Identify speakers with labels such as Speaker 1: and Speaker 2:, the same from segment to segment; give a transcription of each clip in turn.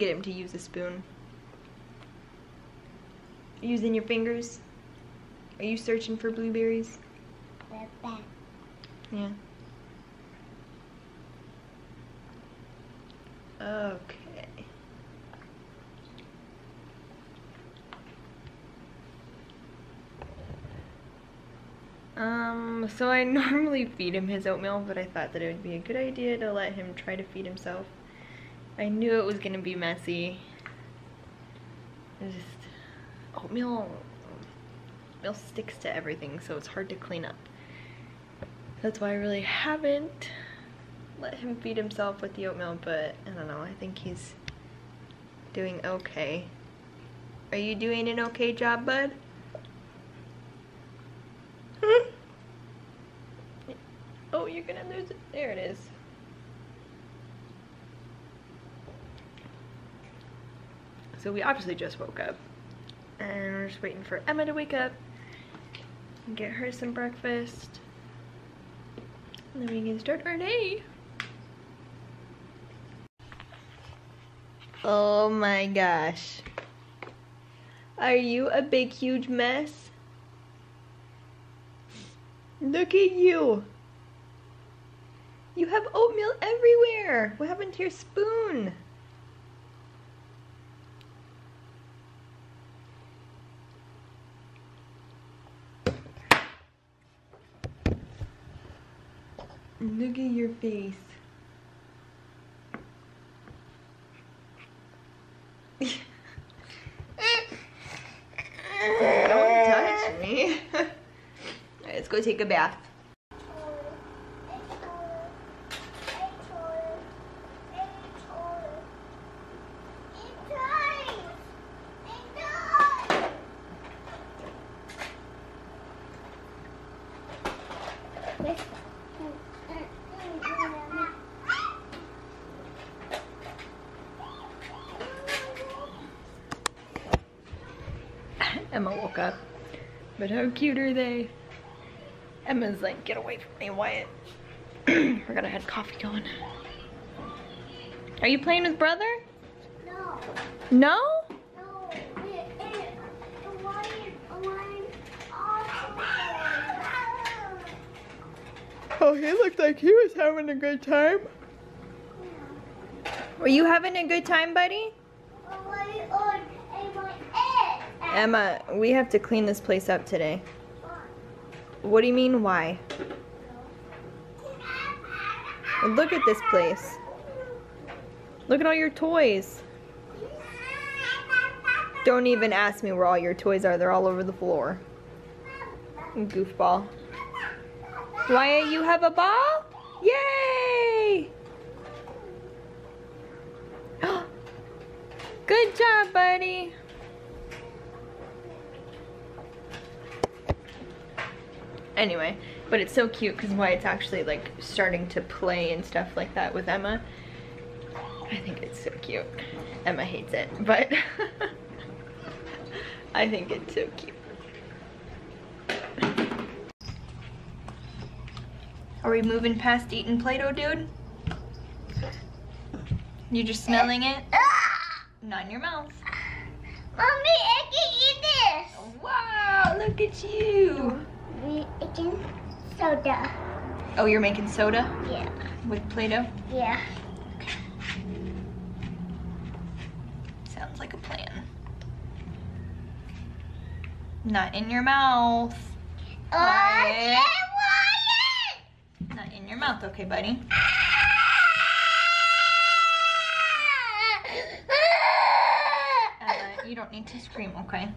Speaker 1: get him to use a spoon. Using your fingers? Are you searching for blueberries? Yeah. Okay. Um, so I normally feed him his oatmeal, but I thought that it would be a good idea to let him try to feed himself. I knew it was gonna be messy. Just oatmeal, oatmeal sticks to everything, so it's hard to clean up. That's why I really haven't let him feed himself with the oatmeal, but I don't know, I think he's doing okay. Are you doing an okay job, bud? oh, you're gonna lose it. There it is. So we obviously just woke up. And we're just waiting for Emma to wake up and get her some breakfast. And then we can start our day. Oh my gosh. Are you a big huge mess? Look at you. You have oatmeal everywhere. What happened to your spoon? Look at your face. Don't touch me. Alright, let's go take a bath. Emma woke up. But how cute are they? Emma's like, get away from me, Wyatt. We're gonna have coffee going. Are you playing with brother?
Speaker 2: No.
Speaker 1: No?
Speaker 2: No. It, it, the lion, the lion also.
Speaker 1: Oh, he looked like he was having a good time. Were you having a good time, buddy?
Speaker 2: The lion on and my egg.
Speaker 1: Emma, we have to clean this place up today. What do you mean, why? Look at this place. Look at all your toys. Don't even ask me where all your toys are. They're all over the floor. Goofball. Wyatt, you have a ball? Yay! Good job, buddy. Anyway, but it's so cute because Wyatt's actually like starting to play and stuff like that with Emma. I think it's so cute. Emma hates it, but I think it's so cute. Are we moving past eating Play-Doh, dude? You just smelling it? Not in your mouth.
Speaker 2: Mommy, I can eat this.
Speaker 1: Wow, look at you.
Speaker 2: We eating soda.
Speaker 1: Oh, you're making soda
Speaker 2: Yeah.
Speaker 1: with Play-Doh?
Speaker 2: Yeah.
Speaker 1: Sounds like a plan. Not in your mouth.
Speaker 2: Oh. Wyatt.
Speaker 1: Not in your mouth, okay, buddy? Uh, you don't need to scream, okay?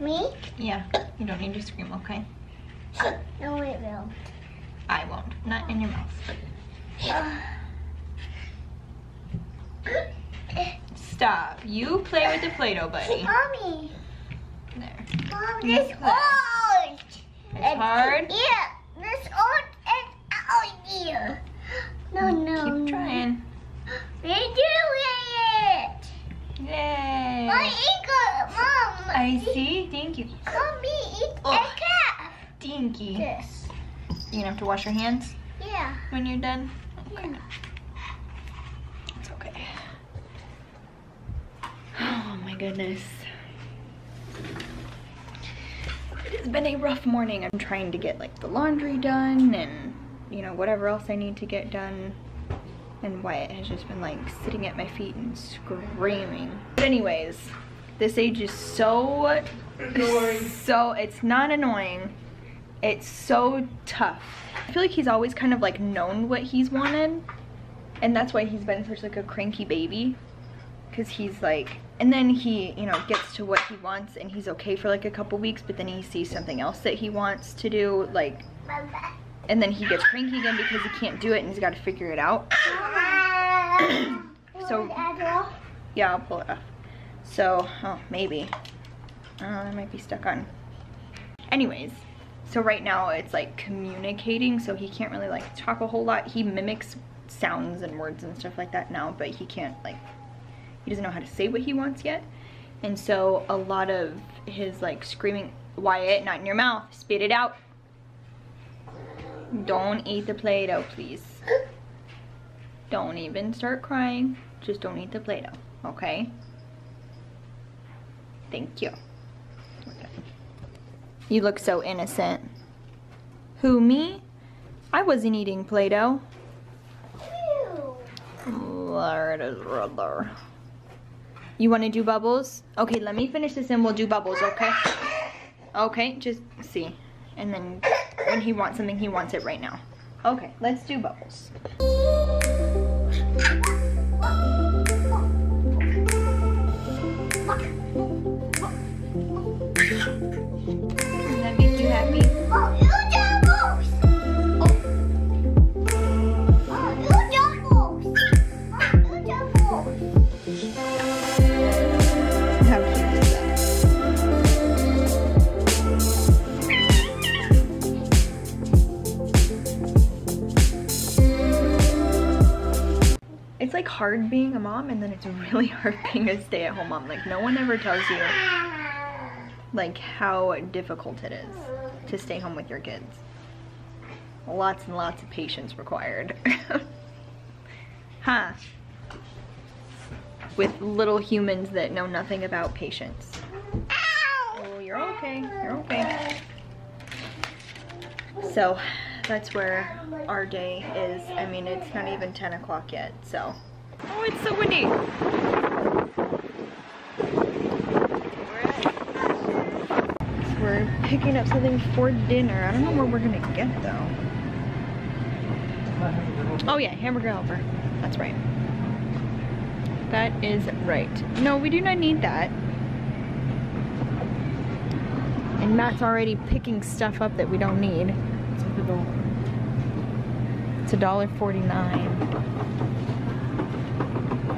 Speaker 2: Me?
Speaker 1: Yeah, you don't need to scream, okay?
Speaker 2: No, it will.
Speaker 1: I won't. Not in your mouth. Stop. You play with the Play-Doh, buddy.
Speaker 2: Mommy.
Speaker 1: There.
Speaker 2: Mom,
Speaker 1: Yes,
Speaker 2: this old.
Speaker 1: It's hard?
Speaker 2: Yeah, this old is out here. No, no.
Speaker 1: Keep trying.
Speaker 2: We do it.
Speaker 1: Yay.
Speaker 2: My ankle, Mom.
Speaker 1: I see. Thank you.
Speaker 2: Mommy, eat oh.
Speaker 1: Cranky.
Speaker 2: This.
Speaker 1: You're gonna have to wash your hands
Speaker 2: Yeah.
Speaker 1: when you're done?
Speaker 2: Yeah.
Speaker 1: It's okay. Oh my goodness. It has been a rough morning. I'm trying to get like the laundry done and you know whatever else I need to get done. And Wyatt has just been like sitting at my feet and screaming. But anyways, this age is so so it's not annoying. It's so tough. I feel like he's always kind of like known what he's wanted and that's why he's been such like a cranky baby because he's like and then he you know gets to what he wants and he's okay for like a couple weeks but then he sees something else that he wants to do like and then he gets cranky again because he can't do it and he's got to figure it out. So- yeah i'll pull it off. So oh maybe. Oh i might be stuck on. Anyways so right now it's like communicating so he can't really like talk a whole lot. He mimics sounds and words and stuff like that now but he can't like he doesn't know how to say what he wants yet. And so a lot of his like screaming Wyatt not in your mouth spit it out. Don't eat the play-doh please. Don't even start crying just don't eat the play-doh okay? Thank you. You look so innocent who me I wasn't eating play-doh there it is right there. You want to do bubbles? Okay, let me finish this and we'll do bubbles, okay? Okay, just see. And then when he wants something, he wants it right now. Okay, let's do bubbles. Hard being a mom and then it's really hard being a stay-at-home mom. Like no one ever tells you like how difficult it is to stay home with your kids. Lots and lots of patience required. huh? With little humans that know nothing about patience. Oh, you're okay. You're okay. So that's where our day is. I mean, it's not even 10 o'clock yet, so. Oh, it's so windy. We're picking up something for dinner. I don't know where we're gonna get though. Oh yeah, hamburger helper. That's right. That is right. No, we do not need that. And Matt's already picking stuff up that we don't need. It's a dollar. It's a dollar forty-nine.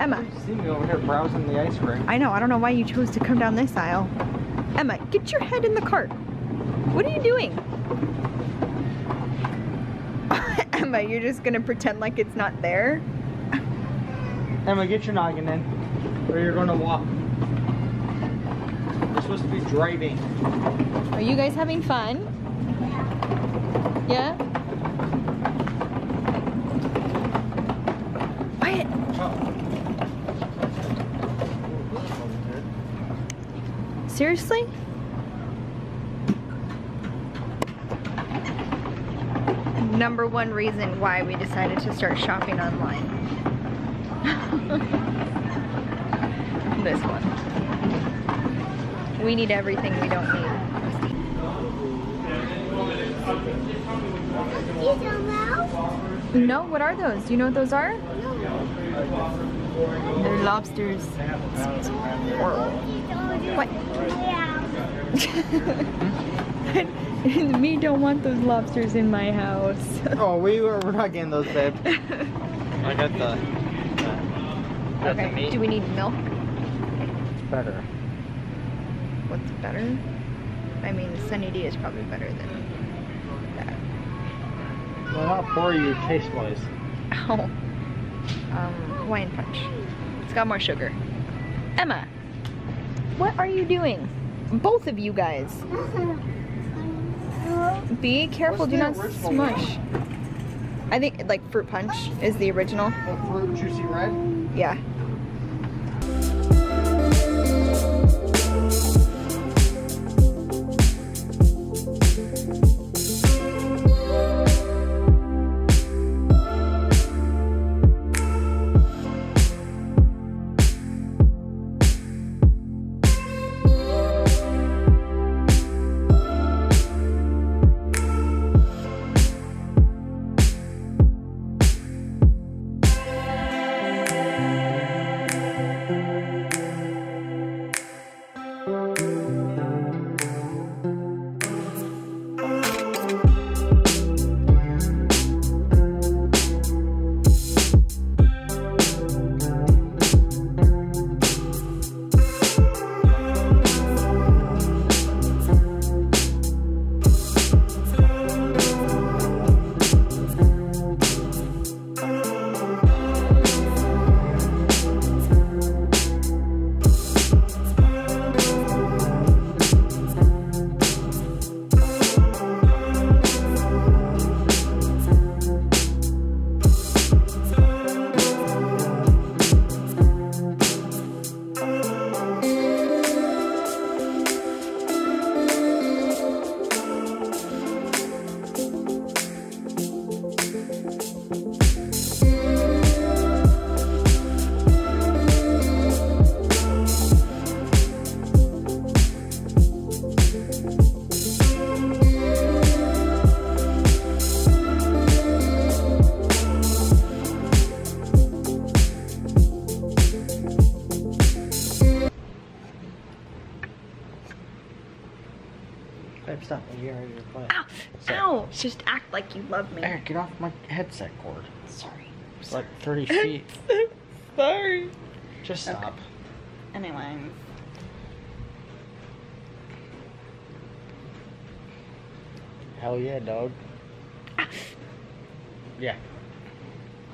Speaker 1: Emma,
Speaker 3: see me over here browsing the ice rink.
Speaker 1: I know, I don't know why you chose to come down this aisle. Emma, get your head in the cart. What are you doing? Emma, you're just gonna pretend like it's not there?
Speaker 3: Emma, get your noggin in, or you're gonna walk. You're supposed to be driving.
Speaker 1: Are you guys having fun? Yeah? Wyatt, seriously? Number one reason why we decided to start shopping online. this one. We need everything we don't need.
Speaker 2: These are now?
Speaker 1: No, what are those? Do you know what those are? They're lobsters. What?
Speaker 2: Yeah.
Speaker 1: Me don't want those lobsters in my house.
Speaker 3: Oh, we were, we're not getting those, babe. I got the. Got
Speaker 1: okay,
Speaker 3: meat.
Speaker 1: do we need milk?
Speaker 3: better?
Speaker 1: What's better? I mean, Sunny D is probably better than that.
Speaker 3: Well, not for you, taste wise.
Speaker 1: Oh. Um, Hawaiian Punch. It's got more sugar. Emma, what are you doing? Both of you guys. Be careful,
Speaker 3: What's
Speaker 1: do not smush. I think like fruit punch is the original.
Speaker 3: The fruit juicy red?
Speaker 1: Yeah. Love me.
Speaker 3: Eric, get off my headset cord.
Speaker 1: Sorry.
Speaker 3: It's like 30 feet.
Speaker 1: Sorry.
Speaker 3: Just
Speaker 1: Okay.
Speaker 3: stop.
Speaker 1: Anyway.
Speaker 3: Hell yeah, dog. Yeah.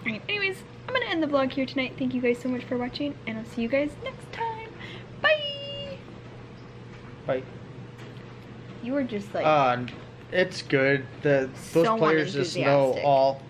Speaker 1: Alright, anyways, I'm gonna end the vlog here tonight. Thank you guys so much for watching, and I'll see you guys next time. Bye!
Speaker 3: Bye.
Speaker 1: You were just like.
Speaker 3: Uh, it's good. The those
Speaker 1: So
Speaker 3: players just know all.